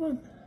Come on.